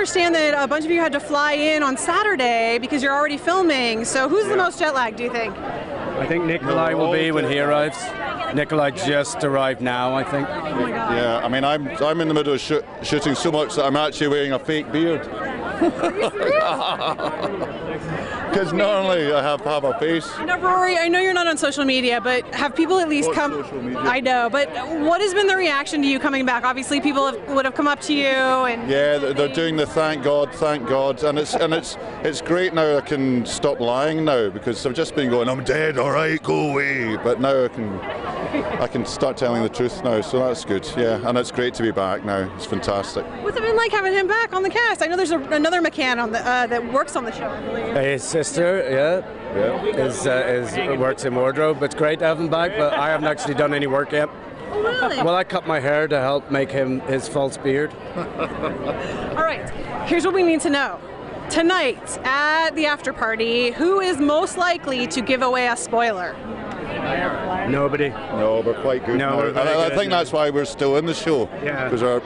understand that a bunch of you had to fly in on Saturday because you're already filming. So who's the most jet lagged, do you think? I think Nikolaj will be when he arrives. Nikolaj just arrived now, I think. Oh yeah, I mean, I'm I'm in the middle of shoot, shooting so much that I'm actually wearing a fake beard. Because normally I have have a face. Now, Rory, I know you're not on social media, but have people at least come? I know, but what has been the reaction to you coming back? Obviously, people have, would have come up to you and Yeah, they're, they're doing the thank God, thank God, and it's and it's it's great now. I can stop lying now because I've just been going, I'm dead, all right, go away. But now I can I can start telling the truth now, so that's good. Yeah, and it's great to be back now. It's fantastic. What's it been like having him back on the cast? I know there's a, another McCann on the uh, that works on the show. I believe. His sister, yeah, Yeah. is, uh, is works in wardrobe. It's great to have him back, but I haven't actually done any work yet. Oh, really? Well, I cut my hair to help make him his false beard. All right. Here's what we need to know. Tonight at the after party, who is most likely to give away a spoiler? Nobody. No, we're quite good. No, now. we're very I, I think that's why we're still in the show. Yeah. Because our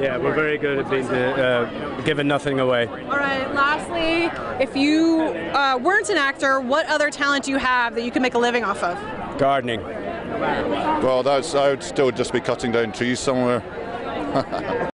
Yeah, we're very good at being uh, giving nothing away. All right. Lastly, if you uh, weren't an actor, what other talent do you have that you can make a living off of? Gardening. well, that's I would still just be cutting down trees somewhere.